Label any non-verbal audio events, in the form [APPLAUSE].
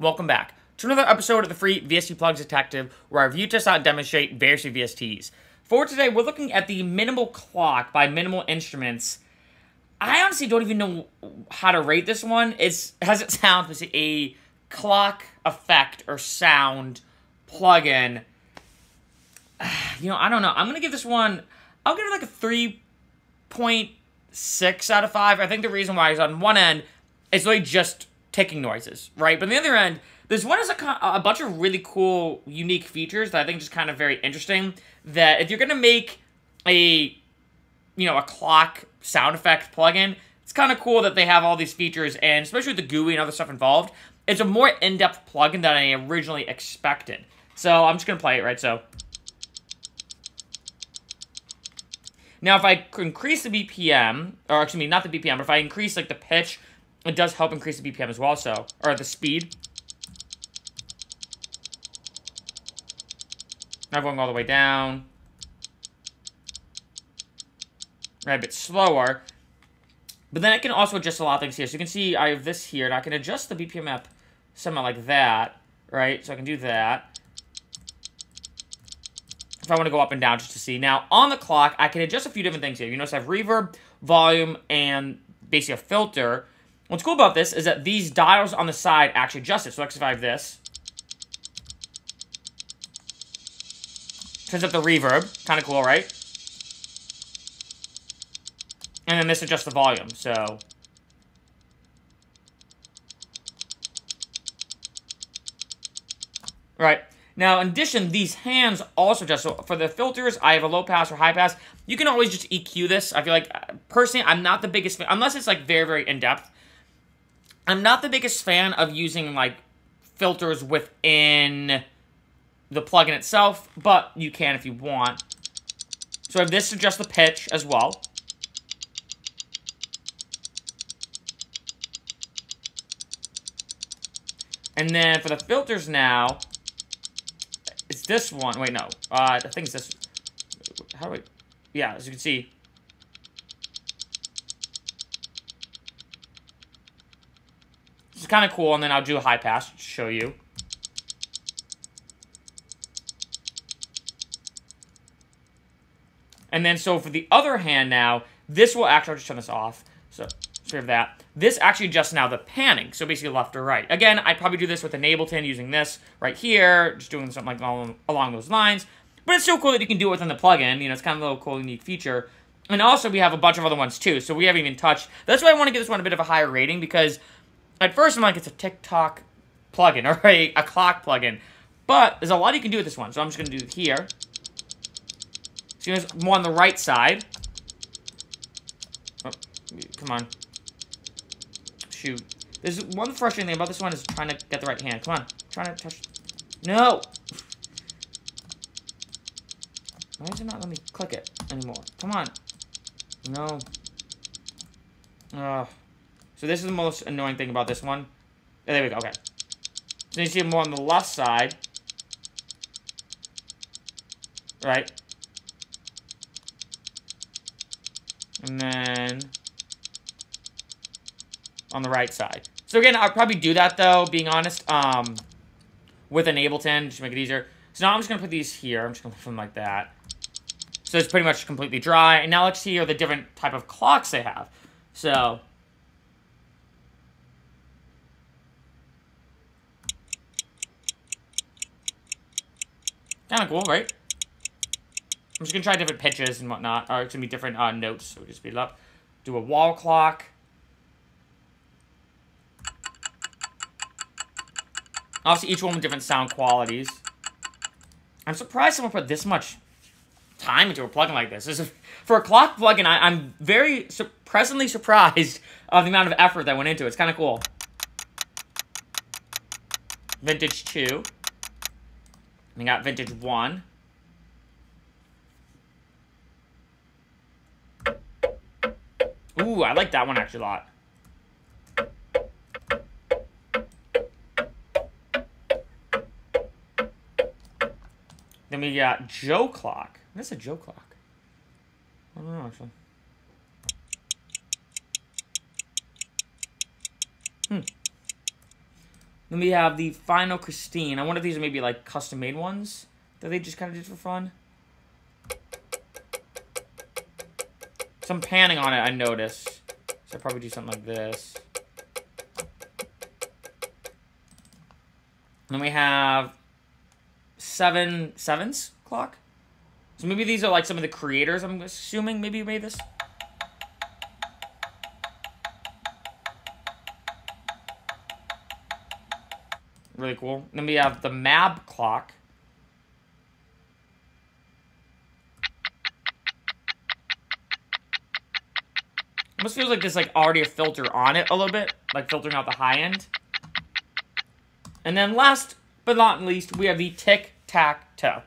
Welcome back to another episode of the free VST Plugs Detective, where I review, test out, demonstrate various VSTs. For today, we're looking at the Minimal Clock by Minimal Instruments. I honestly don't even know how to rate this one. It's as it sounds, it's a clock effect or sound plugin. [SIGHS] You know, I don't know. I'm gonna give this one. I'll give it like a three point six out of five. I think the reason why is on one end, it's really just ticking noises, right? But on the other end, this one has a, a bunch of really cool, unique features that I think just kind of very interesting. That if you're gonna make a, you know, a clock sound effect plugin, it's kind of cool that they have all these features, and especially with the GUI and other stuff involved, it's a more in-depth plugin than I originally expected. So I'm just gonna play it, right? So. Now, if I increase the BPM, or excuse me, not the BPM, but if I increase like the pitch, it does help increase the BPM as well, so, or the speed. Now going all the way down. Right, a bit slower. But then I can also adjust a lot of things here. So you can see I have this here, and I can adjust the BPM up somewhat like that, right? So I can do that. If I want to go up and down just to see. Now, on the clock, I can adjust a few different things here. You notice I have reverb, volume, and basically a filter. What's cool about this is that these dials on the side actually adjust it. So if I have this. Turns up the reverb. Kind of cool, right? And then this adjusts the volume, so... Right. Now, in addition, these hands also adjust. So for the filters, I have a low pass or high pass. You can always just EQ this. I feel like, uh, personally, I'm not the biggest fan, unless it's like very, very in-depth. I'm not the biggest fan of using like filters within the plugin itself, but you can if you want. So I have this to adjust the pitch as well. And then for the filters now, it's this one. Wait, no. Uh, I think it's this. How do we... Yeah, as you can see. Kind of cool, and then I'll do a high pass to show you. And then, so for the other hand now, this will actually, I'll just turn this off. So, save that. This actually adjusts now the panning, so basically left or right. Again, I'd probably do this with an Ableton using this right here, just doing something like along, along those lines. But it's still cool that you can do it within the plugin. You know, it's kind of a little cool, unique feature. And also, we have a bunch of other ones too, so we haven't even touched. That's why I want to give this one a bit of a higher rating, because at first I'm like, it's a tick-tock plugin, [LAUGHS] or a, a clock plugin. But there's a lot you can do with this one, so I'm just going to do here. So there's more on the right side. Oh, come on. Shoot. There's one frustrating thing about this one is trying to get the right hand. Come on. trying to touch. No! [LAUGHS] Why does it not let me click it anymore? Come on. No. Ugh. So this is the most annoying thing about this one. Oh, there we go. Okay. So you see more on the left side. Right. And then on the right side. So again, I'll probably do that though, being honest, um, with an Ableton, just to make it easier. So now I'm just going to put these here. I'm just to put them like that. So it's pretty much completely dry. And now let's see the different type of clocks they have. So... Kind of cool, right? I'm just going to try different pitches and whatnot. Or it's going to be different uh, notes, so just speed it up. Do a wall clock. Obviously, each one with different sound qualities. I'm surprised someone put this much time into a plugin like this. this is, for a clock plugin, I, am very su presently surprised of the amount of effort that went into it. It's kind of cool. Vintage 2. We got Vintage 1. Ooh, I like that one actually a lot. Then we got Joe Clock. That's a Joe Clock. I don't know, actually. Hmm. Then we have the final Christine. I wonder if these are maybe like custom made ones that they just kind of did for fun. Some panning on it, I noticed. So I'll probably do something like this. Then we have seven sevens clock. So maybe these are like some of the creators, I'm assuming, maybe you made this. Really cool. Then we have the Mab clock. Almost feels like there's like already a filter on it a little bit, like filtering out the high end. And then last but not least, we have the Tic Tac Toe.